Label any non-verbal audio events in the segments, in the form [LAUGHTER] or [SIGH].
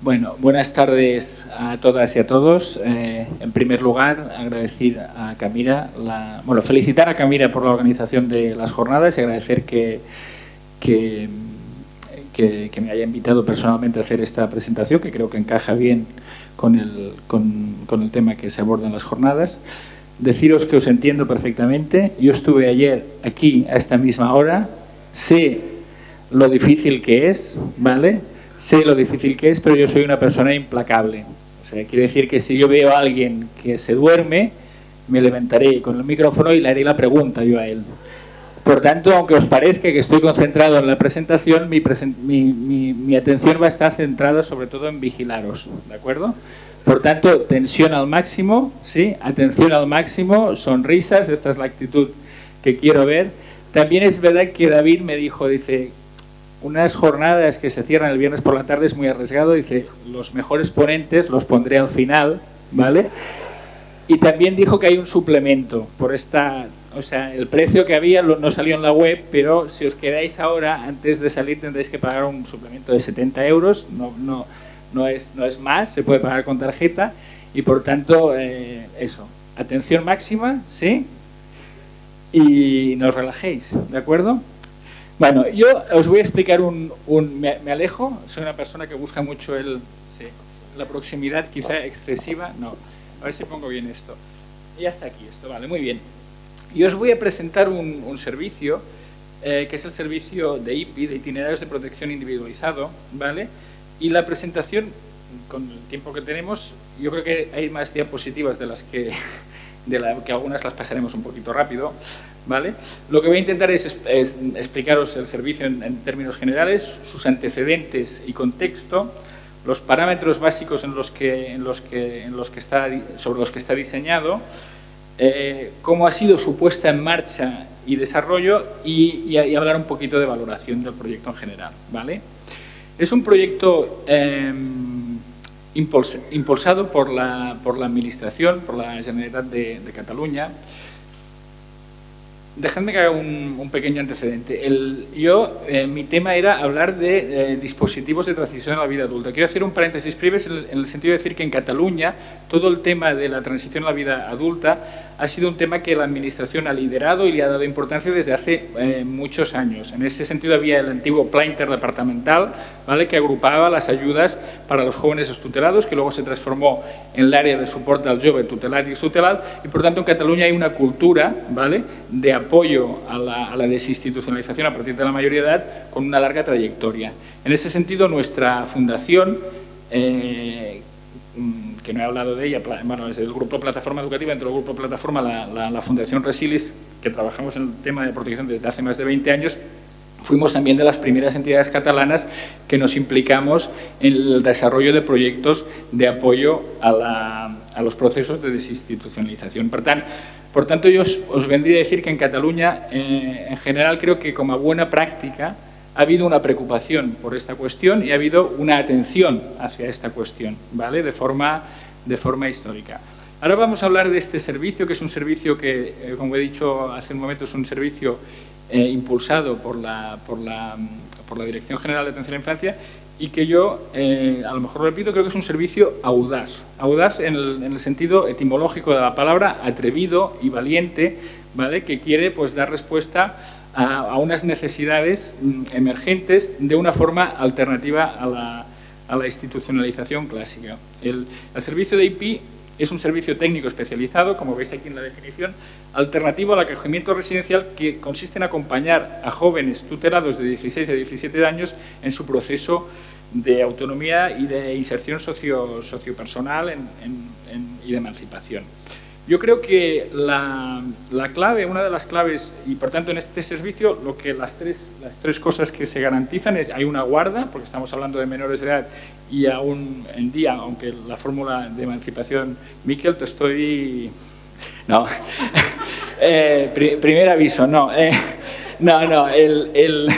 Bueno, buenas tardes a todas y a todos. Eh, en primer lugar, agradecer a Camila, la, bueno, felicitar a Camila por la organización de las jornadas y agradecer que, que, me haya invitado personalmente a hacer esta presentación, que creo que encaja bien con el, con el tema que se aborda en las jornadas. Deciros que os entiendo perfectamente. Yo estuve ayer aquí a esta misma hora, sé lo difícil que es, ¿vale? Sé lo difícil que es, pero yo soy una persona implacable. O sea, quiere decir que si yo veo a alguien que se duerme, me levantaré con el micrófono y le haré la pregunta yo a él. Por tanto, aunque os parezca que estoy concentrado en la presentación, mi, mi, mi, atención va a estar centrada sobre todo en vigilaros, ¿de acuerdo? Por tanto, tensión al máximo, ¿sí? Atención al máximo, sonrisas, esta es la actitud que quiero ver. También es verdad que David me dijo, dice, unas jornadas que se cierran el viernes por la tarde es muy arriesgado. Dice, los mejores ponentes los pondré al final, ¿vale? Y también dijo que hay un suplemento por esta... O sea, el precio que había no salió en la web, pero si os quedáis ahora, antes de salir tendréis que pagar un suplemento de 70 euros. No, no, no, es, no es más, se puede pagar con tarjeta. Y por tanto, eh, eso. Atención máxima, ¿sí? Y no os relajéis, ¿de acuerdo? Bueno, yo os voy a explicar un... me, alejo, soy una persona que busca mucho el, la proximidad quizá excesiva. No, a ver si pongo bien esto. Ya está aquí esto, vale, muy bien. Y os voy a presentar un, servicio eh, que es el servicio de IPI, de Itinerarios de Protección Individualizado, ¿vale? Y la presentación, con el tiempo que tenemos, yo creo que hay más diapositivas de las que, [LAUGHS] de la, que algunas las pasaremos un poquito rápido. ¿Vale? Lo que voy a intentar es, explicaros el servicio en, términos generales, sus antecedentes y contexto, los parámetros básicos en los que, en los que, en los que está, sobre los que está diseñado, eh, cómo ha sido su puesta en marcha y desarrollo y, hablar un poquito de valoración del proyecto en general. ¿vale? Es un proyecto em, impulsado por la, por la Administración, por la Generalitat de, de Cataluña, Dejadme que haga un, pequeño antecedente. El, yo, eh, mi tema era hablar de eh, dispositivos de transición a la vida adulta. Quiero hacer un paréntesis breve en el, sentido de decir que en Cataluña todo el tema de la transición a la vida adulta ha sido un tema que la Administración ha liderado y le ha dado importancia desde hace eh, muchos años. En ese sentido había el antiguo Plan Interdepartamental, ¿vale? que agrupaba las ayudas para los jóvenes tutelados, que luego se transformó en el área de soporte al joven tutelar y tutelar, y por tanto en Cataluña hay una cultura ¿vale? de apoyo a la, desinstitucionalización a partir de la mayoría de edad con una larga trayectoria. En ese sentido, nuestra fundación... Eh, mm, que no he hablado de ella, bueno, desde el Grupo Plataforma Educativa, dentro del Grupo Plataforma, la, Fundación Resilis, que trabajamos en el tema de protección desde hace más de 20 años, fuimos también de las primeras entidades catalanas que nos implicamos en el desarrollo de proyectos de apoyo a, los procesos de desinstitucionalización. Por, por tanto, yo os, vendría a decir que en Cataluña, eh, en general, creo que como buena práctica, ha habido una preocupación por esta cuestión y ha habido una atención hacia esta cuestión, ¿vale? De forma, de forma histórica. Ahora vamos a hablar de este servicio, que es un servicio que, eh, como he dicho hace un momento, es un servicio eh, impulsado por la, por, la, por la, Dirección General de Atención a la Infancia y que yo, eh, a lo mejor repito, creo que es un servicio audaz. Audaz en el, en el, sentido etimológico de la palabra, atrevido y valiente, ¿vale? que quiere pues, dar respuesta a, unas necesidades mm, emergentes de una forma alternativa a la, institucionalización clásica. El, el, servicio de IP es un servicio técnico especializado, como veis aquí en la definición, alternativo al acogimiento residencial que consiste en acompañar a jóvenes tutelados de 16 a 17 años en su proceso de autonomía y de inserción socio, sociopersonal y de emancipación. Yo creo que la, clave, una de las claves, y por tanto en este servicio, lo que las tres, las tres cosas que se garantizan es, hay una guarda, porque estamos hablando de menores de edad, y aún en día, aunque la fórmula de emancipación, Miquel, te estoy... No, [LAUGHS] eh, primer aviso, no, eh, no, no, el, el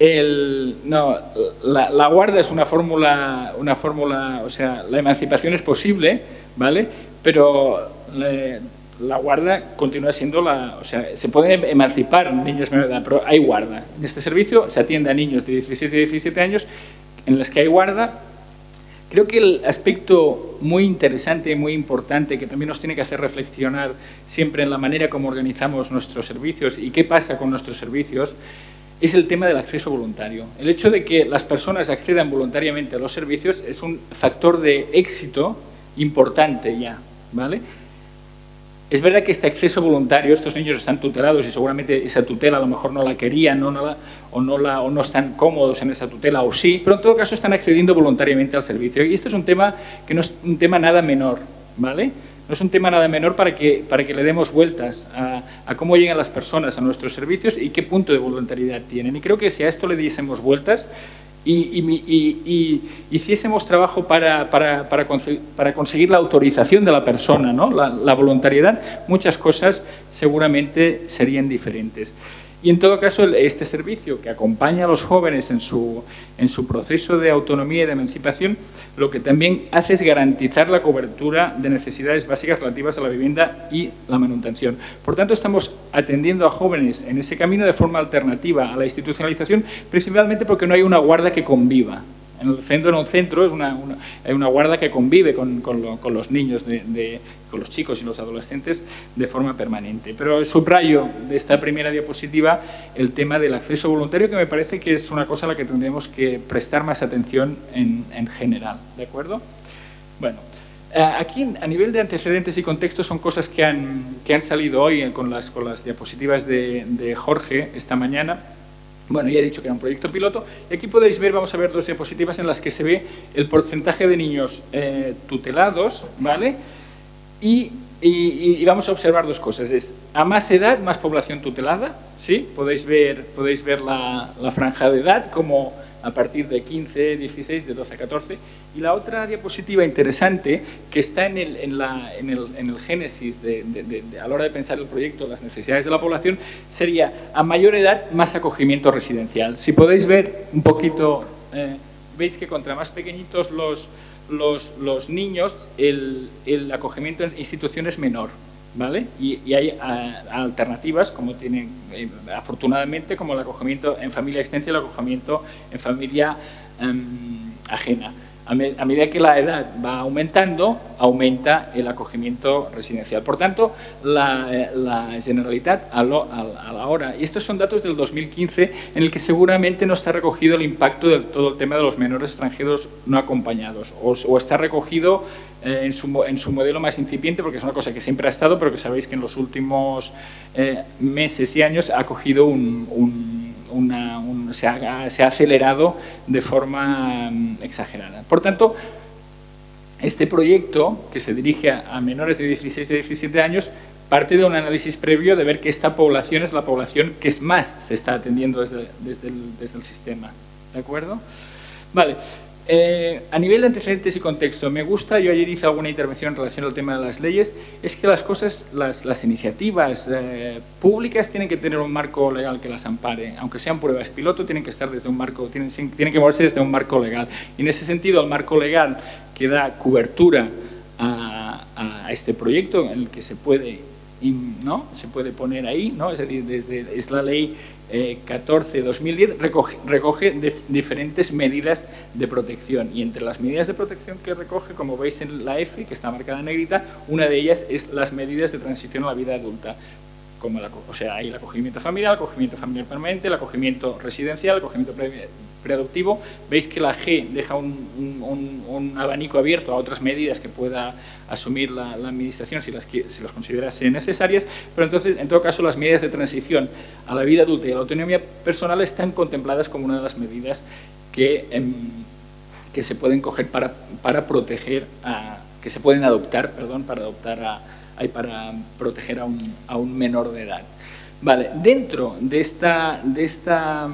el, no, la, la, guarda es una fórmula, una fórmula, o sea, la emancipación es posible, ¿vale? Pero la guarda continúa siendo la... O sea, se pueden emancipar niños menores de edad, pero hay guarda. En este servicio se atiende a niños de 16 y 17 años en los que hay guarda. Creo que el aspecto muy interesante y muy importante que también nos tiene que hacer reflexionar siempre en la manera como organizamos nuestros servicios y qué pasa con nuestros servicios es el tema del acceso voluntario. El hecho de que las personas accedan voluntariamente a los servicios es un factor de éxito importante ya, ¿vale? Es verdad que este acceso voluntario, estos niños están tutelados y seguramente esa tutela a lo mejor no la querían no o, no la, o no están cómodos en esa tutela o sí, pero en todo caso están accediendo voluntariamente al servicio. Y este es un tema que no es un tema nada menor, ¿vale? No es un tema nada menor para que, para que le demos vueltas a, cómo llegan las personas a nuestros servicios y qué punto de voluntariedad tienen. Y creo que si a esto le diésemos vueltas y, hiciésemos trabajo para, para, para, conseguir la autorización de la persona, ¿no? la voluntariedad, muchas cosas seguramente serían diferentes. Y en todo caso, este servicio que acompaña a los jóvenes en su, en su proceso de autonomía y de emancipación, lo que también hace es garantizar la cobertura de necesidades básicas relativas a la vivienda y la manutención. Por tanto, estamos atendiendo a jóvenes en ese camino de forma alternativa a la institucionalización, principalmente porque no hay una guarda que conviva. En el centro, en un centro, es una, una, hay una guarda que convive con, con, lo, con los niños, de, con los chicos y los adolescentes de forma permanente. Pero subrayo de esta primera diapositiva el tema del acceso voluntario, que me parece que es una cosa a la que tendremos que prestar más atención en, en general. ¿De acuerdo? Bueno, Aquí, a nivel de antecedentes y contextos, son cosas que han, que han salido hoy con las, con las diapositivas de, de Jorge esta mañana. Bueno, ya he dicho que era un proyecto piloto. Y aquí podéis ver, vamos a ver dos diapositivas en las que se ve el porcentaje de niños eh, tutelados, ¿vale? Y, y, y, vamos a observar dos cosas. Es a más edad, más población tutelada, ¿sí? Podéis ver, podéis ver la, la franja de edad como a partir de 15, 16, de 12 a 14. Y la otra diapositiva interesante, que está en el, en la, en el, en el génesis de, a la hora de pensar el proyecto, las necesidades de la población, sería a mayor edad más acogimiento residencial. Si podéis ver un poquito, eh, veis que contra más pequeñitos los, los, los niños, el, el acogimiento en instituciones es menor. ¿Vale? Y, hay a, alternativas, como tienen, eh, afortunadamente, como el acogimiento en familia extensa y el acogimiento en familia um, ajena. A, me, a, medida que la edad va aumentando, aumenta el acogimiento residencial. Por tanto, la, eh, la Generalitat a, lo, la hora, y estos son datos del 2015, en el que seguramente no está recogido el impacto de todo el tema de los menores extranjeros no acompañados, o, o está recogido eh, en, su, su, modelo más incipiente, porque es una cosa que siempre ha estado, pero que sabéis que en los últimos eh, meses y años ha cogido un, se, ha, acelerado de forma um, exagerada. Por tanto, este proyecto, que se dirige a, menores de 16 y 17 años, parte de un análisis previo de ver que esta población es la población que es más se está atendiendo desde, el, desde el sistema. ¿De acuerdo? Vale. Eh, a nivel de antecedentes y contexto, me gusta, yo ayer hice alguna intervención en relación al tema de las leyes, es que las cosas, las, iniciativas eh, públicas tienen que tener un marco legal que las ampare, aunque sean pruebas piloto, tienen que estar desde un marco, tienen, que moverse desde un marco legal. Y en ese sentido, el marco legal que da cobertura a este proyecto, en el que se puede, ¿no? se puede poner ahí, ¿no? es, decir, desde, es la ley eh, 14-2010 recoge, recoge de, diferentes medidas de protección y entre las medidas de protección que recoge, como veis en la EFI, que está marcada en negrita, una de ellas es las medidas de transición a la vida adulta. Como la, o sea, hay el acogimiento familiar, el acogimiento familiar permanente, el acogimiento residencial, el acogimiento pre, preadoptivo. Veis que la G deja un, un, un, abanico abierto a otras medidas que pueda asumir la, la administración si las, si las considerase necesarias, pero entonces, en todo caso, las medidas de transición a la vida adulta y a la autonomía personal están contempladas como una de las medidas que, eh, que se pueden coger para, para proteger, a, que se pueden adoptar, perdón, para adoptar a, para proteger a un, a un menor de edad. Vale, dentro de esta, de esta,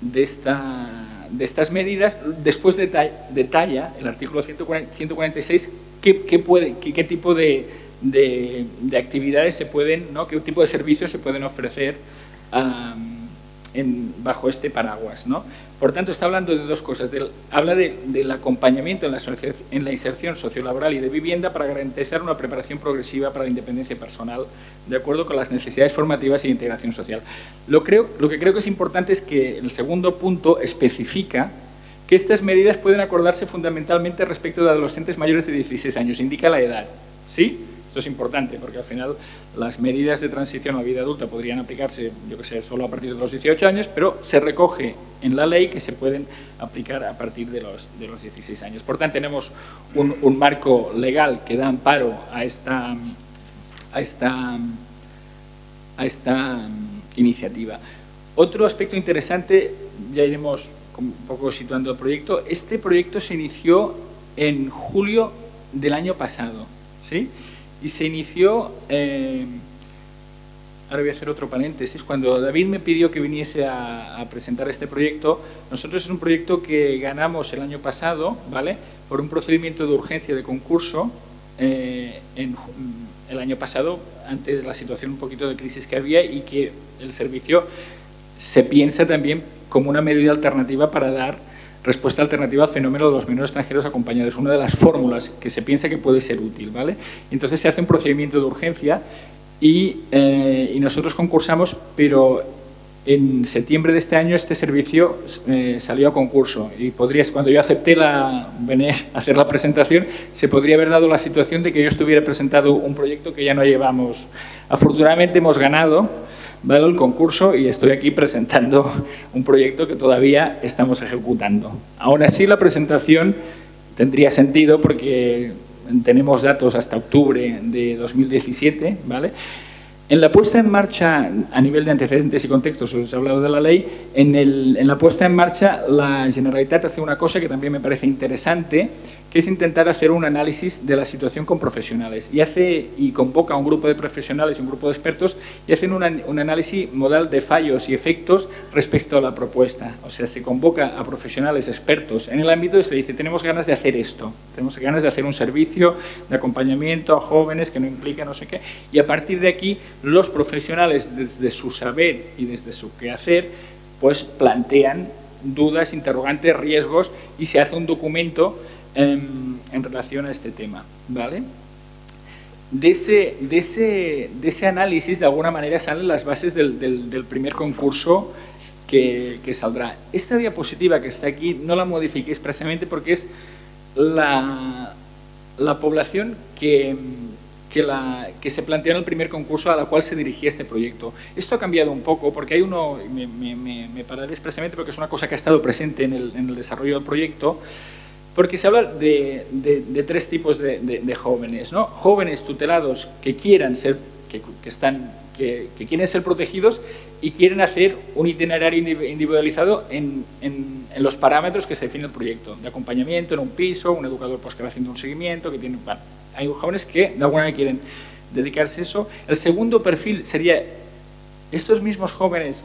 de esta, de estas medidas, después detalla el artículo 146 qué, qué, puede, qué, qué tipo de, de, de, actividades se pueden, ¿no? qué tipo de servicios se pueden ofrecer a, bajo este paraguas. ¿no? Por tanto, está hablando de dos cosas. habla del acompañamiento en la, en la inserción sociolaboral y de vivienda para garantizar una preparación progresiva para la independencia personal, de acuerdo con las necesidades formativas y de integración social. Lo, creo, lo que creo que es importante es que el segundo punto especifica que estas medidas pueden acordarse fundamentalmente respecto de adolescentes mayores de 16 años. Indica la edad. ¿Sí? Esto es importante porque al final las medidas de transición a la vida adulta podrían aplicarse, yo que sé, solo a partir de los 18 años, pero se recoge en la ley que se pueden aplicar a partir de los, de los 16 años. Por tanto, tenemos un, marco legal que da amparo a esta, a esta, a esta iniciativa. Otro aspecto interesante, ya iremos un poco situando el proyecto, este proyecto se inició en julio del año pasado, ¿sí? Y se inició, eh, ahora voy a hacer otro paréntesis, cuando David me pidió que viniese a, presentar este proyecto, nosotros es un proyecto que ganamos el año pasado, ¿vale? Por un procedimiento de urgencia de concurso eh, en, el año pasado, antes de la situación un poquito de crisis que había y que el servicio se piensa también como una medida alternativa para dar respuesta alternativa al fenómeno de los menores extranjeros acompañados. Una de las fórmulas que se piensa que puede ser útil. ¿vale? Entonces se hace un procedimiento de urgencia y, eh, nosotros concursamos, pero en septiembre de este año este servicio eh, salió a concurso y podrías, cuando yo acepté la, venir a hacer la presentación, se podría haber dado la situación de que yo estuviera presentado un proyecto que ya no llevamos. Afortunadamente hemos ganado, dado el concurso y estoy aquí presentando [LAUGHS] un proyecto que todavía estamos ejecutando. Aún así, la presentación tendría sentido porque tenemos datos hasta octubre de 2017, ¿vale? En la puesta en marcha, a nivel de antecedentes y contextos, os he hablado de la ley, en, en la puesta en marcha la Generalitat hace una cosa que también me parece interesante, que es intentar hacer un análisis de la situación con profesionales. Y, hace, y convoca a un grupo de profesionales y un grupo de expertos y hacen un análisis modal de fallos y efectos respecto a la propuesta. O sea, se convoca a profesionales expertos en el ámbito y se dice, tenemos ganas de hacer esto, tenemos ganas de hacer un servicio de acompañamiento a jóvenes que no implica no sé qué. Y a partir de aquí, los profesionales, desde su saber y desde su quehacer, pues plantean dudas, interrogantes, riesgos y se hace un documento en, relación a este tema. ¿vale? De ese, de, ese, de ese análisis, de alguna manera, salen las bases del, del, primer concurso que, que, saldrá. Esta diapositiva que está aquí no la modifiqué expresamente porque es la, la población que, que, la, que, se planteó en el primer concurso a la cual se dirigía este proyecto. Esto ha cambiado un poco porque hay uno, me, me, me pararé expresamente porque es una cosa que ha estado presente en el, en el desarrollo del proyecto, porque se habla de, tres tipos de, jóvenes, ¿no? Jóvenes tutelados que quieran ser, que, están, que, quieren ser protegidos y quieren hacer un itinerario individualizado en, los parámetros que se define el proyecto, de acompañamiento en un piso, un educador pues, haciendo un seguimiento, que tienen, hay jóvenes que de alguna manera quieren dedicarse a eso. El segundo perfil sería estos mismos jóvenes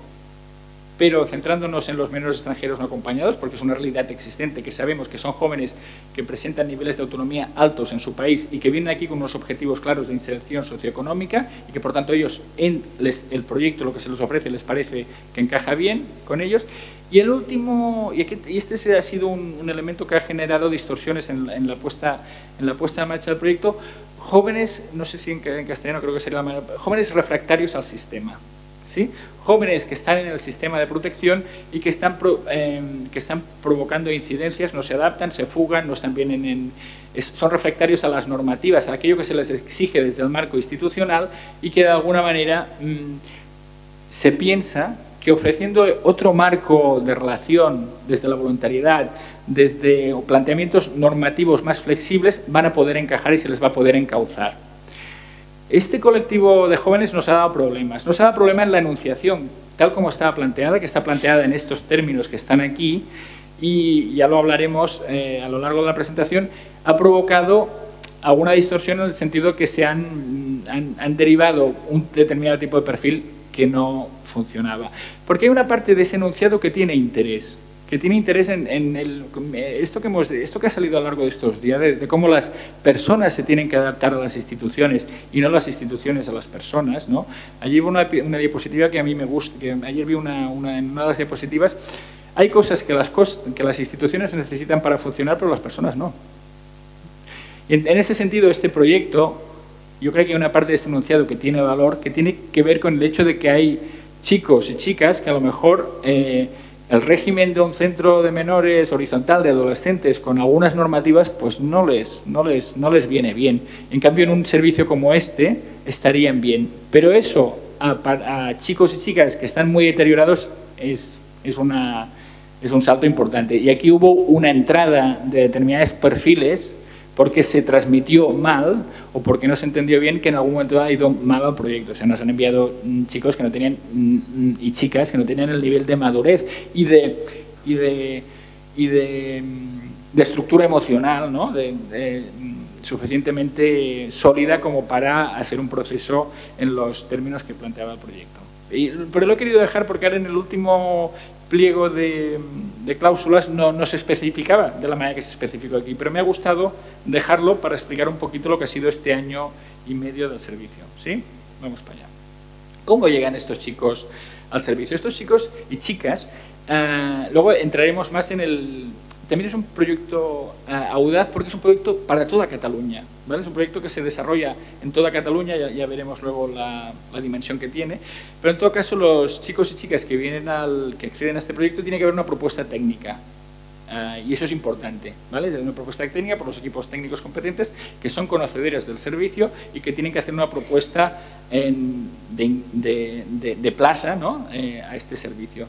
pero centrándonos en los menores extranjeros no acompañados, porque es una realidad existente, que sabemos que son jóvenes que presentan niveles de autonomía altos en su país y que vienen aquí con unos objetivos claros de inserción socioeconómica y que por tanto ellos, en el proyecto, lo que se les ofrece, les parece que encaja bien con ellos. Y el último, y este ha sido un, elemento que ha generado distorsiones en, la puesta, en la puesta en marcha del proyecto, jóvenes, no sé si en, castellano creo que sería la manera, jóvenes refractarios al sistema. ¿Sí? jóvenes que están en el sistema de protección y que están, em, que están provocando incidencias, no se adaptan, se fugan, no están bien en, son reflectarios a las normativas, a aquello que se les exige desde el marco institucional y que de alguna manera mm, se piensa que ofreciendo otro marco de relación desde la voluntariedad, desde planteamientos normativos más flexibles, van a poder encajar y se les va a poder encauzar. Este colectivo de jóvenes nos ha dado problemas. Nos ha dado problemas en la enunciación, tal como estaba planteada, que está planteada en estos términos que están aquí, y ya lo hablaremos eh, a lo largo de la presentación, ha provocado alguna distorsión en el sentido que se han, han, derivado un determinado tipo de perfil que no funcionaba. Porque hay una parte de ese enunciado que tiene interés, que tiene interés en, el, esto, que hemos, esto que ha salido a lo largo de estos días, de, cómo las personas se tienen que adaptar a las instituciones y no las instituciones a las personas. ¿no? Allí hubo una, diapositiva que a mí me gusta, que ayer vi una, una, en una de las diapositivas, hay cosas que las, que las instituciones necesitan para funcionar, pero las personas no. Y en, ese sentido, este proyecto, yo creo que hay una parte de este enunciado que tiene valor, que tiene que ver con el hecho de que hay chicos y chicas que a lo mejor eh, el régimen de un centro de menores horizontal de adolescentes con algunas normativas pues no les, no les, no les viene bien. En cambio, en un servicio como este estarían bien. Pero eso a, chicos y chicas que están muy deteriorados es, es, una, es un salto importante. Y aquí hubo una entrada de determinados perfiles porque se transmitió mal o porque no se entendió bien que en algún momento ha ido mal al proyecto. O sea, nos han enviado mm, chicos que no tenían mm, y chicas que no tenían el nivel de madurez y de, y de, y de, mm, estructura emocional ¿no? de, suficientemente sólida como para hacer un proceso en los términos que planteaba el proyecto. Y, pero lo he querido dejar porque ahora en el último pliego de, cláusulas no, se especificaba de la manera que se especificó aquí, pero me ha gustado dejarlo para explicar un poquito lo que ha sido este año y medio del servicio. ¿Sí? Vamos para allá. ¿Cómo llegan estos chicos al servicio? Estos chicos y chicas, eh, luego entraremos más en el, también es un proyecto eh, audaz porque es un proyecto para toda Cataluña. ¿vale? Es un proyecto que se desarrolla en toda Cataluña, ya, veremos luego la, dimensión que tiene. Pero en todo caso, los chicos y chicas que, vienen al, que acceden a este proyecto tiene que haber una propuesta técnica. Eh, y eso es importante, ¿vale? Una propuesta técnica por los equipos técnicos competentes que son conocedores del servicio y que tienen que hacer una propuesta de, plaza ¿no? Eh, a este servicio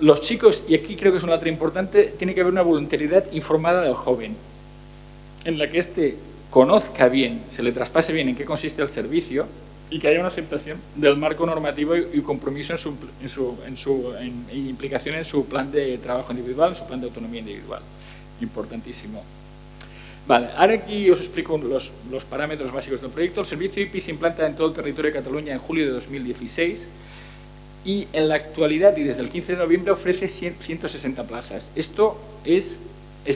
los chicos, y aquí creo que es un dato importante, tiene que haber una voluntariedad informada del joven, en la que éste conozca bien, se le traspase bien en qué consiste el servicio y que haya una aceptación del marco normativo y, compromiso en su implicación en su plan de trabajo individual, en su plan de autonomía individual. Importantísimo. Vale, ahora aquí os explico los, los parámetros básicos del proyecto. El servicio IPI se implanta en todo el territorio de Cataluña en julio de 2016 y en la actualidad y desde el 15 de noviembre ofrece 160 plazas. Esto es,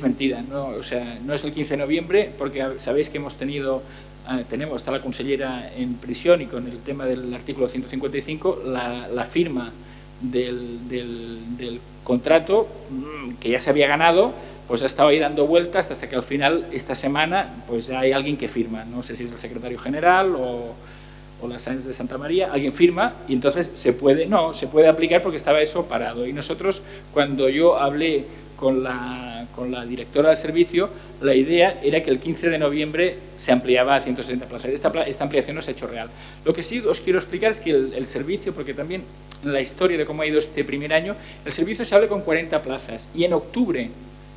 mentira, ¿no? O sea, no es el 15 de noviembre porque sabéis que hemos tenido, eh, tenemos, está la consellera en prisión y con el tema del artículo 155, la, la firma del, del, contrato mm, que ya se había ganado, pues ha estado ahí dando vueltas hasta que al final, esta semana, pues ya hay alguien que firma. No sé si es el secretario general o o la Sáenz de Santa María, alguien firma y entonces se puede, no, se puede aplicar porque estaba eso parado. Y nosotros, cuando yo hablé con la, con la directora del servicio, la idea era que el 15 de noviembre se ampliaba a 160 plazas. Esta, esta ampliación no se ha hecho real. Lo que sí os quiero explicar es que el, servicio, porque también en la historia de cómo ha ido este primer año, el servicio se abre con 40 plazas y en octubre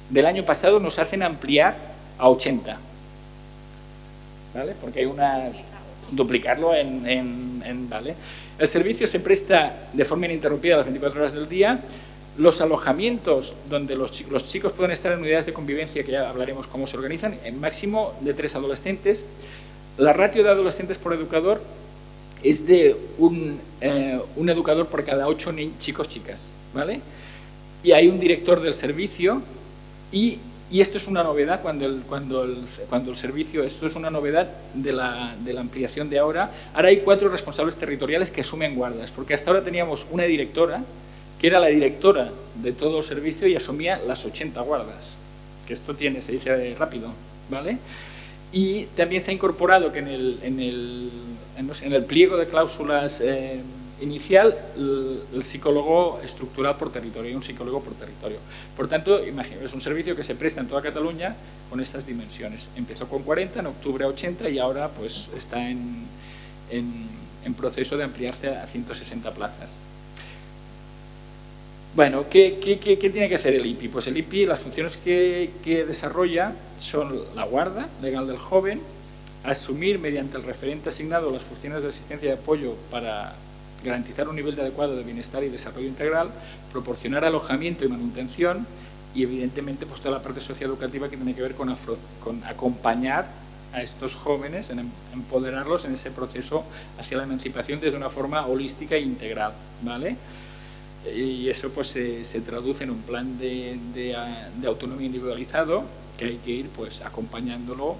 del año pasado nos hacen ampliar a 80. ¿Vale? Porque hay una duplicarlo en, ¿vale? El servicio se presta de forma ininterrumpida las 24 horas del día. Los alojamientos donde los chicos, los chicos pueden estar en unidades de convivencia, que ya hablaremos cómo se organizan, en máximo de tres adolescentes. La ratio de adolescentes por educador es de un, eh, un educador por cada ocho chicos chicas, ¿vale? Y hay un director del servicio y y esto es una novedad cuando el, cuando el, cuando el servicio, esto es una novedad de la, de la, ampliación de ahora. Ahora hay cuatro responsables territoriales que asumen guardas, porque hasta ahora teníamos una directora, que era la directora de todo el servicio y asumía las 80 guardas. Que esto tiene, se dice rápido, ¿vale? Y también se ha incorporado que en el, en el, en el pliego de cláusulas... Eh, inicial el, psicólogo estructural por territorio, un psicólogo por territorio. Por tanto, es un servicio que se presta en toda Cataluña con estas dimensiones. Empezó con 40, en octubre a 80 y ahora pues está en, en, proceso de ampliarse a 160 plazas. Bueno, ¿qué, ¿qué, qué, tiene que hacer el IPI? Pues el IPI, las funciones que, que desarrolla son la guarda legal del joven, asumir mediante el referente asignado las funciones de asistencia y apoyo para garantizar un nivel de adecuado de bienestar y desarrollo integral, proporcionar alojamiento y manutención y evidentemente pues toda la parte socioeducativa que tiene que ver con, acompañar a estos jóvenes, en em-, empoderarlos en ese proceso hacia la emancipación desde una forma holística e integral. ¿vale? Y eso pues se, traduce en un plan de, de, de, autonomía individualizado que hay que ir pues acompañándolo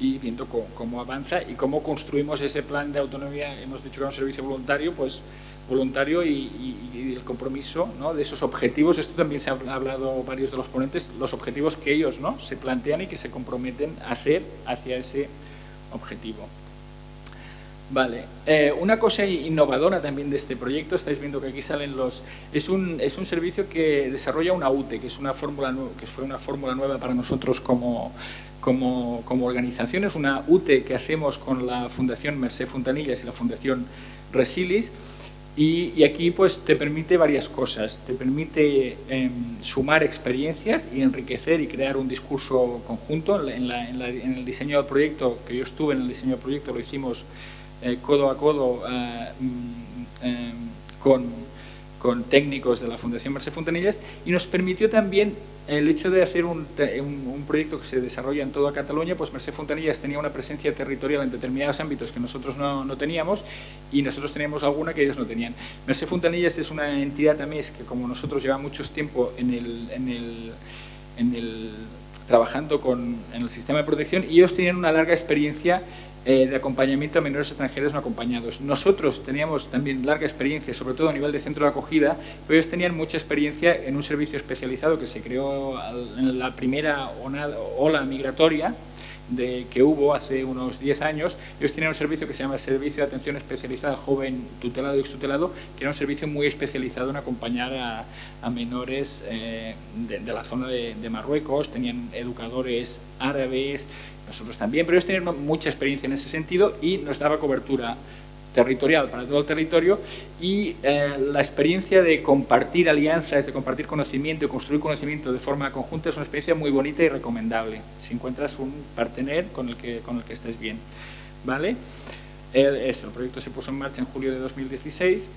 y viendo cómo, avanza y cómo construimos ese plan de autonomía. Hemos dicho que era un servicio voluntario, pues voluntario y, y, y el compromiso ¿no? de esos objetivos. Esto también se ha hablado varios de los ponentes, los objetivos que ellos ¿no? se plantean y que se comprometen a hacer hacia ese objetivo. Vale, eh, una cosa innovadora también de este proyecto, estáis viendo que aquí salen los... Es un, es un servicio que desarrolla una UTE, que, es una fórmula, que fue una fórmula nueva para nosotros como, como, como organización. Una UTE que hacemos con la Fundación Merced Fontanillas y la Fundación Resilis. Y, aquí pues te permite varias cosas, te permite eh, sumar experiencias y enriquecer y crear un discurso conjunto. En, la, en, el diseño del proyecto, que yo estuve en el diseño del proyecto, lo hicimos eh, codo a codo eh, eh, con, con, técnicos de la Fundación Merced Fontanillas y nos permitió también el hecho de hacer un, un, un, proyecto que se desarrolla en toda Cataluña, pues Merced Fontanillas tenía una presencia territorial en determinados ámbitos que nosotros no, no, teníamos y nosotros teníamos alguna que ellos no tenían. Merced Fontanillas es una entidad también que como nosotros lleva mucho tiempo en el, en el, en el trabajando con, en el sistema de protección y ellos tenían una larga experiencia eh, de acompañamiento a menores extranjeros no acompañados. Nosotros teníamos también larga experiencia, sobre todo a nivel de centro de acogida, pero ellos tenían mucha experiencia en un servicio especializado que se creó en la primera ola migratoria de, que hubo hace unos 10 años. Ellos tenían un servicio que se llama Servicio de Atención Especializada Joven Tutelado y Extutelado, que era un servicio muy especializado en acompañar a, a menores eh, de, de, la zona de, de Marruecos, tenían educadores árabes, nosotros también, pero ellos tenían mucha experiencia en ese sentido y nos daba cobertura territorial para todo el territorio y eh, la experiencia de compartir alianzas, de compartir conocimiento y construir conocimiento de forma conjunta es una experiencia muy bonita y recomendable si encuentras un partener con el que, con el que estés bien. ¿Vale? El, eso, el proyecto se puso en marcha en julio de 2016.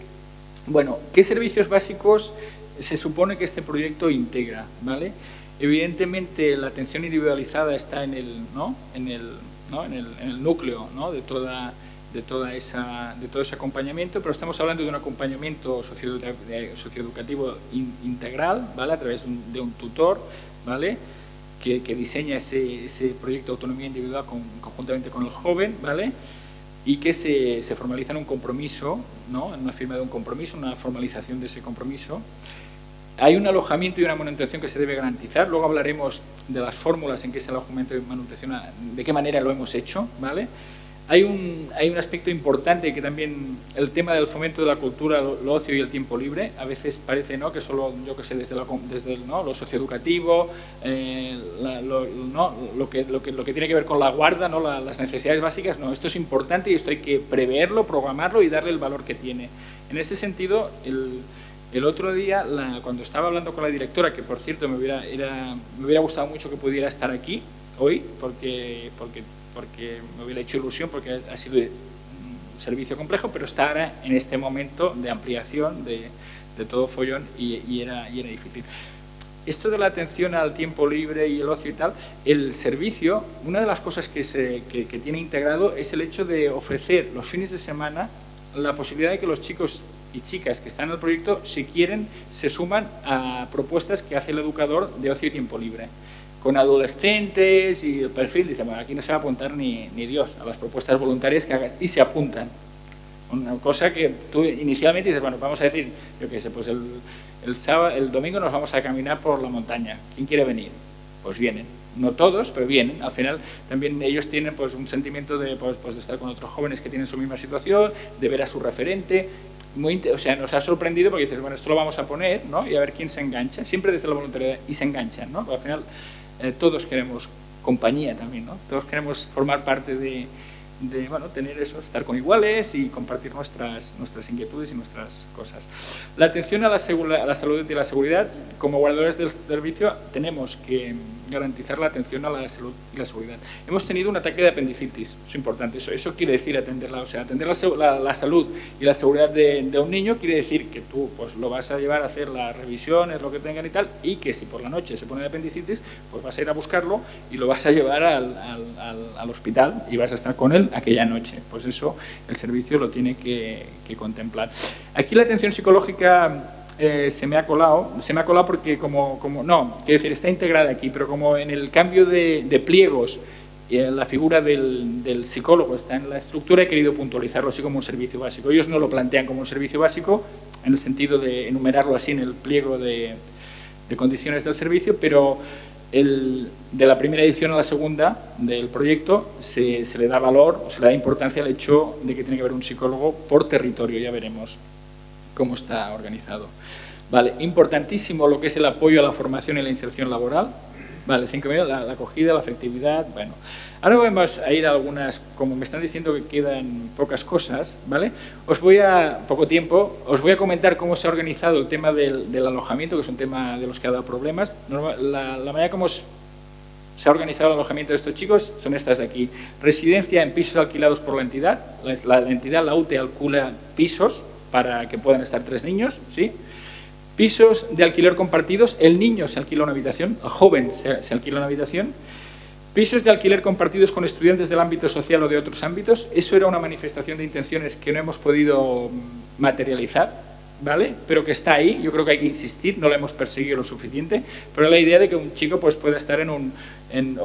Bueno, ¿qué servicios básicos se supone que este proyecto integra? ¿Vale? Evidentemente la atención individualizada está en el, ¿no? en el, ¿no? en el, en el núcleo ¿no? de, toda, de, toda esa, de todo ese acompañamiento, pero estamos hablando de un acompañamiento socioeducativo integral, ¿vale? a través de un, de un tutor, ¿vale? Que, que, diseña ese, ese proyecto de autonomía individual con, conjuntamente con el joven, ¿vale? y que se, se formaliza en un compromiso, ¿no? en una firma de un compromiso, una formalización de ese compromiso, hay un alojamiento y una manutención que se debe garantizar. Luego hablaremos de las fórmulas en que ese alojamiento y manutención, de qué manera lo hemos hecho, ¿vale? Hay un, hay un aspecto importante que también el tema del fomento de la cultura, lo ocio y el tiempo libre, a veces parece ¿no? que solo, yo que sé, desde, la, desde el, ¿no? lo socioeducativo, eh, la, lo, ¿no? lo, que, lo, que, lo que tiene que ver con la guarda, ¿no? La, las necesidades básicas, no, esto es importante y esto hay que preverlo, programarlo y darle el valor que tiene. En ese sentido, el, el otro día, la, cuando estaba hablando con la directora, que por cierto me hubiera, era, me hubiera gustado mucho que pudiera estar aquí hoy, porque, porque, porque me hubiera hecho ilusión, porque ha sido un servicio complejo, pero está ahora en este momento de ampliación de, de todo follón y, y, era, y era difícil. Esto de la atención al tiempo libre y el ocio y tal, el servicio, una de las cosas que, se, que, que tiene integrado es el hecho de ofrecer los fines de semana la posibilidad de que los chicos y chicas que están en el proyecto, si quieren, se suman a propuestas que hace el educador de ocio y tiempo libre. Con adolescentes y el perfil, dicen, bueno, aquí no se va a apuntar ni, ni Dios a las propuestas voluntarias que hagan, y se apuntan. Una cosa que tú inicialmente dices, bueno, vamos a decir, yo qué sé, pues el, el, sábado, el domingo nos vamos a caminar por la montaña. ¿Quién quiere venir? Pues vienen no todos, pero vienen. Al final también ellos tienen pues, un sentimiento de, pues, pues, de estar con otros jóvenes que tienen su misma situación, de ver a su referente. Muy, o sea, nos ha sorprendido porque dices, bueno, esto lo vamos a poner, ¿no? Y a ver quién se engancha. Siempre desde la voluntariedad y se enganchan, ¿no? Porque al final eh, todos queremos compañía también, ¿no? Todos queremos formar parte de, de bueno, tener eso, estar con iguales y compartir nuestras, nuestras inquietudes y nuestras cosas. La atención a la, a la salud y la seguridad, como guardadores del servicio, tenemos que garantizar la atención a la salud y la seguridad. Hemos tenido un ataque de apendicitis, es importante, eso, eso quiere decir atenderla, o sea, atender la, la, la salud y la seguridad de, de, un niño quiere decir que tú pues lo vas a llevar a hacer las revisiones, lo que tengan y tal, y que si por la noche se pone de apendicitis, pues vas a ir a buscarlo y lo vas a llevar al, al, al, al hospital y vas a estar con él aquella noche. Pues eso el servicio lo tiene que, que contemplar. Aquí la atención psicológica eh, se me ha colado, se me ha colado porque como, como no, quiero decir, está integrada aquí, pero como en el cambio de, de pliegos la figura del, del, psicólogo está en la estructura, he querido puntualizarlo así como un servicio básico. Ellos no lo plantean como un servicio básico, en el sentido de enumerarlo así en el pliego de, de condiciones del servicio, pero el, de la primera edición a la segunda del proyecto se, se, le da valor, o se le da importancia al hecho de que tiene que haber un psicólogo por territorio, ya veremos cómo está organizado. Vale, importantísimo lo que es el apoyo a la formación y la inserción laboral. Vale, cinco minutos, la, la acogida, la afectividad, bueno. Ahora vamos a ir a algunas, como me están diciendo que quedan pocas cosas, ¿vale? Os voy a, poco tiempo, os voy a comentar cómo se ha organizado el tema del, del alojamiento, que es un tema de los que ha dado problemas. La, la manera como se ha organizado el alojamiento de estos chicos son estas de aquí. Residencia en pisos alquilados por la entidad. La, la entidad, la UTE, alquila pisos para que puedan estar tres niños, ¿sí? Pisos de alquiler compartidos, el niño se alquila una habitación, el joven se, se alquila una habitación Pisos de alquiler compartidos con estudiantes del ámbito social o de otros ámbitos, eso era una manifestación de intenciones que no hemos podido materializar, ¿vale? Pero que está ahí, yo creo que hay que insistir, no lo hemos perseguido lo suficiente, pero la idea de que un chico pues, pueda estar en un, en,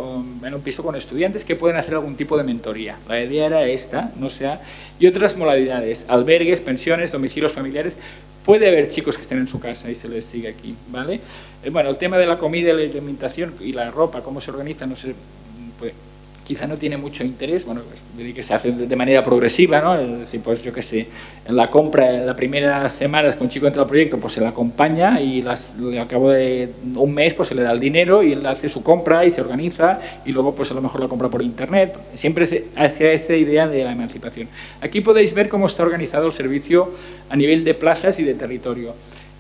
en, un piso con estudiantes que pueden hacer algún tipo de mentoría. La idea era esta, no sea... Y otras modalidades, albergues, pensiones, domicilios familiares, Puede haber chicos que estén en su casa y se les sigue aquí, ¿vale? Eh, bueno, el tema de la comida y la alimentación y la ropa, cómo se organiza, no sé, pues quizá no tiene mucho interés, bueno, pues, que se hace de manera progresiva, ¿no? Si pues yo qué sé, en la compra, en las primeras semanas que un chico entra al proyecto, pues se le acompaña y las, al cabo de un mes pues se le da el dinero y él hace su compra y se organiza y luego pues a lo mejor la compra por internet. Siempre se hacia esa idea de la emancipación. Aquí podéis ver cómo está organizado el servicio a nivel de plazas y de territorio.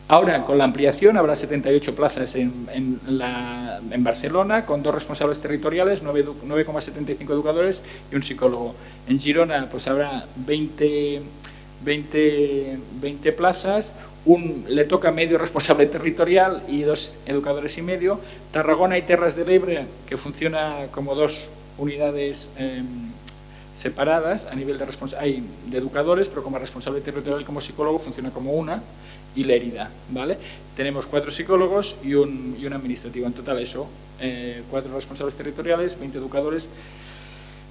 Ahora, con la ampliación, habrá 78 plazas en, en, en Barcelona, con dos responsables territoriales, 9,75 educadores y un psicólogo. En Girona, pues habrá 20, 20, 20 plazas, un, le toca medio responsable territorial y dos educadores y medio. Tarragona y Terras de Libre, que funciona como dos unidades eh, separadas a nivel de, hay de educadores, pero como responsable territorial como psicólogo funciona como una y Lérida, ¿vale? Tenemos cuatro psicólogos y un, y un administrativo. En total eso, eh, cuatro responsables territoriales, 20 educadores,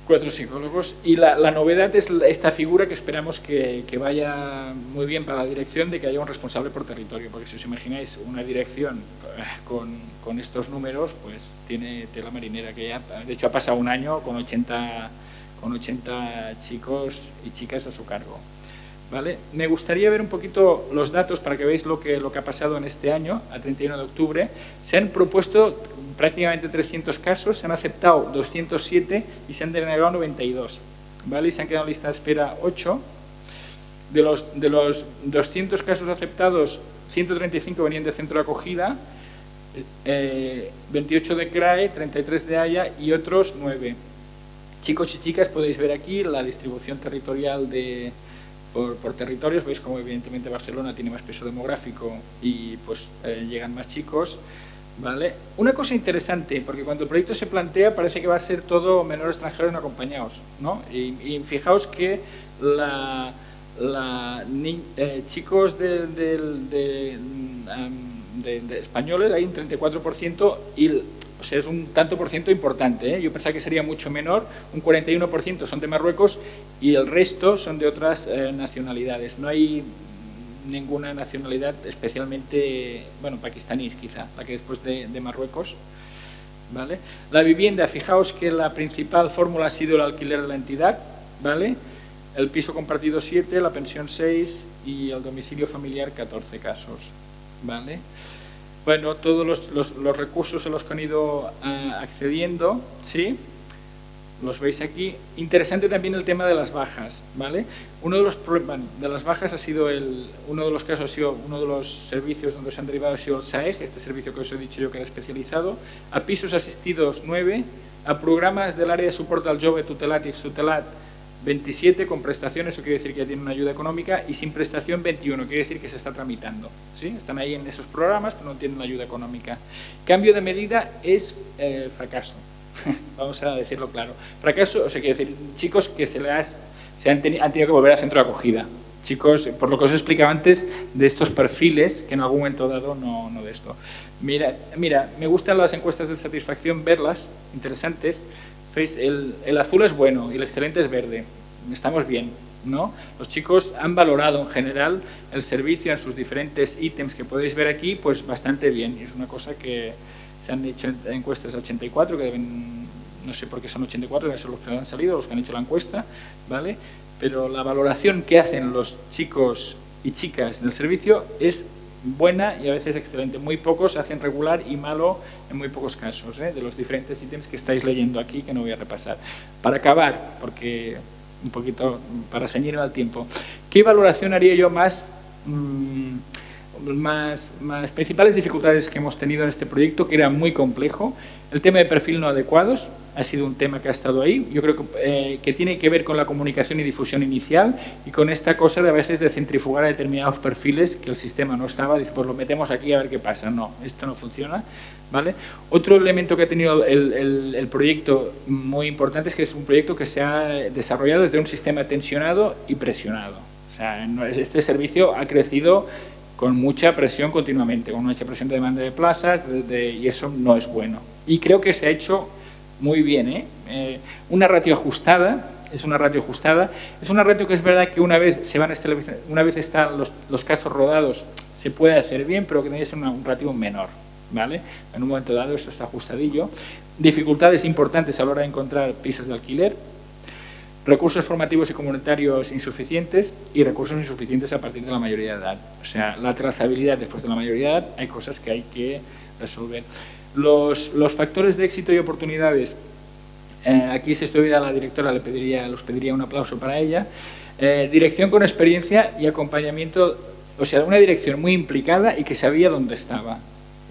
cuatro psicólogos. Y la, la novedad es esta figura que esperamos que, que, vaya muy bien para la dirección de que haya un responsable por territorio, porque si os imagináis una dirección eh, con, con estos números, pues tiene tela marinera, que ya, de hecho ha pasado un año con 80, con 80 chicos y chicas a su cargo. ¿Vale? Me gustaría ver un poquito los datos para que veáis lo que, lo que ha pasado en este año, a 31 de octubre. Se han propuesto prácticamente 300 casos, se han aceptado 207 y se han denegado 92. ¿Vale? Y se han quedado en lista de espera 8. De los, de los 200 casos aceptados, 135 venían de centro de acogida, eh, 28 de CRAE, 33 de Haya y otros 9. Chicos y chicas, podéis ver aquí la distribución territorial de, por, territorios, veis como evidentemente Barcelona tiene más peso demográfico y pues eh, llegan más chicos, ¿vale? Una cosa interesante, porque cuando el proyecto se plantea parece que va a ser todo menores extranjeros no acompañados, ¿no? Y, fijaos que chicos de, españoles hay un 34% y o sea, es un tanto por ciento importante. ¿eh? Yo pensaba que sería mucho menor, un 41% son de Marruecos y el resto son de otras eh, nacionalidades. No hay ninguna nacionalidad especialmente, bueno, pakistaníes quizá, la que después de, de Marruecos. ¿vale? La vivienda, fijaos que la principal fórmula ha sido el alquiler de la entidad, ¿vale? el piso compartido 7, la pensión 6 y el domicilio familiar 14 casos. ¿vale? Bueno, todos los, los, recursos a los que han ido uh, accediendo, ¿sí? Los veis aquí. Interesante también el tema de las bajas, ¿vale? Uno de los bueno, de las bajas ha sido el, uno de los casos ha sido uno de los servicios donde se han derivado ha sido el SAEG, este servicio que os he dicho yo que era especializado, a pisos asistidos 9, a programas del área de soporte al jove tutelat y extutelat 27 con prestación, eso quiere decir que ya tiene una ayuda económica, y sin prestación 21, quiere decir que se está tramitando. ¿sí? Están ahí en esos programas, pero no tienen la ayuda económica. Cambio de medida es eh, fracaso, [LAUGHS] vamos a decirlo claro. Fracaso, o sea, quiere decir, chicos que se, les, se han, teni han, tenido que volver al centro de acogida. chicos, por lo que os explicaba antes, de estos perfiles que en algún momento dado no, no de esto. Mira, mira, me gustan las encuestas de satisfacción, verlas, interesantes. El, azul es bueno y el excelente es verde. Estamos bien, ¿no? Los chicos han valorado en general el servicio en sus diferentes ítems que podéis ver aquí, pues bastante bien. Y es una cosa que se han hecho encuestas 84, que deben, no sé por qué son 84, deben ser los que han salido, los que han hecho la encuesta, ¿vale? Pero la valoración que hacen los chicos y chicas del servicio es buena y a veces excelente. Muy pocos hacen regular y malo en muy pocos casos, ¿eh? de los diferentes ítems que estáis leyendo aquí, que no voy a repasar. Para acabar, porque un poquito para ceñir al tiempo, ¿qué valoración haría yo más, mm, más, más principales dificultades que hemos tenido en este proyecto, que era muy complejo? El tema de perfil no adecuados, ha sido un tema que ha estado ahí. Yo creo que, eh, que, tiene que ver con la comunicación y difusión inicial y con esta cosa de a veces de centrifugar a determinados perfiles que el sistema no estaba, dice, pues lo metemos aquí a ver qué pasa. No, esto no funciona. ¿vale? Otro elemento que ha tenido el, el, proyecto muy importante es que es un proyecto que se ha desarrollado desde un sistema tensionado y presionado. O sea, este servicio ha crecido con mucha presión continuamente, con mucha presión de demanda de plazas y eso no es bueno. Y creo que se ha hecho muy bien. ¿eh? ¿eh? una ratio ajustada, es una ratio ajustada, es una ratio que es verdad que una vez, se van una vez están los, los, casos rodados se puede hacer bien, pero que tiene que ser un ratio menor. ¿vale? En un momento dado esto está ajustadillo. Dificultades importantes a la hora de encontrar pisos de alquiler, recursos formativos y comunitarios insuficientes y recursos insuficientes a partir de la mayoría de edad. O sea, la trazabilidad después de la mayoría de edad hay cosas que hay que resolver. Los, los factores de éxito y oportunidades, eh, aquí si estuviera la directora le pediría, los pediría un aplauso para ella. Eh, dirección con experiencia y acompañamiento, o sea, una dirección muy implicada y que sabía dónde estaba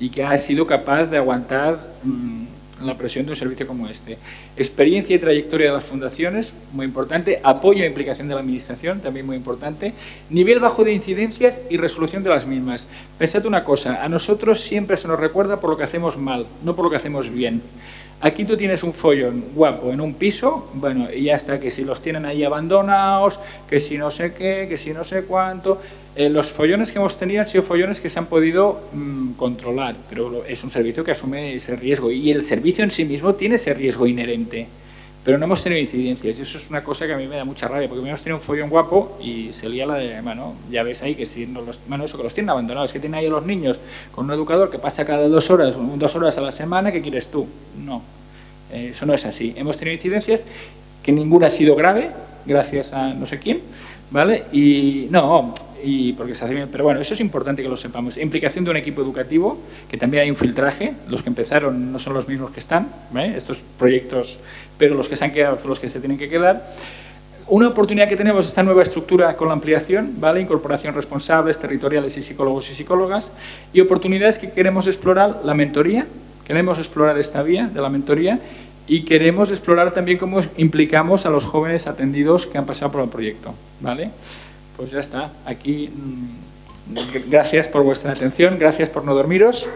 y que ha sido capaz de aguantar mm, la presión de un servicio como este. Experiencia y trayectoria de las fundaciones, muy importante. Apoyo e implicación de la Administración, también muy importante. Nivel bajo de incidencias y resolución de las mismas. Pensad una cosa, a nosotros siempre se nos recuerda por lo que hacemos mal, no por lo que hacemos bien. Aquí tú tienes un follón guapo en un piso, bueno, y ya está, que si los tienen ahí abandonados, que si no sé qué, que si no sé cuánto. Eh, los follones que hemos tenido han sido follones que se han podido mm, controlar, pero es un servicio que asume ese riesgo y el servicio en sí mismo tiene ese riesgo inherente. Pero no hemos tenido incidencias y eso es una cosa que a mí me da mucha rabia, porque hemos tenido un follón guapo y se lía la de, bueno, ya ves ahí que si no los, bueno, eso que los tienen abandonados, que tienen ahí a los niños con un educador que pasa cada dos horas, dos horas a la semana, ¿qué quieres tú? No, eh, eso no es así. Hemos tenido incidencias que ninguna ha sido grave, gracias a no sé quién, ¿vale? Y no, y porque se hace bien, pero bueno, eso es importante que lo sepamos. Implicación de un equipo educativo, que también hay un filtraje, los que empezaron no son los mismos que están, estos proyectos, pero los que se han quedado son los que se tienen que quedar. Una oportunidad que tenemos esta nueva estructura con la ampliación, ¿vale? incorporación responsables, territoriales y psicólogos y psicólogas, y oportunidades que queremos explorar la mentoría, queremos explorar esta vía de la mentoría y queremos explorar también cómo implicamos a los jóvenes atendidos que han pasado por el proyecto. ¿vale? Pues ya está. Aquí, mm, gracias por vuestra atención, gracias por no dormiros.